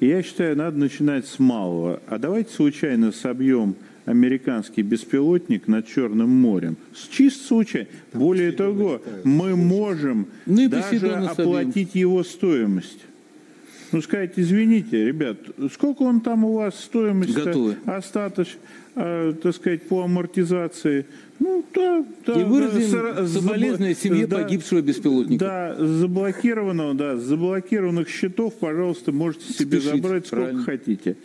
Я считаю, надо начинать с малого. А давайте случайно собьем американский беспилотник над Черным морем. С чисто случайно. Более того, мы можем Ну даже оплатить его стоимость. Ну, сказать, извините, ребят, сколько он там у вас стоимость Готовы. остаточь, э, так сказать, по амортизации? Ну, да, да. И выразим да, с- соболезнования забл- семье да, погибшего беспилотника. Да, заблокированного, да, заблокированных счетов, пожалуйста, можете себе Спешите, забрать сколько правильно. хотите.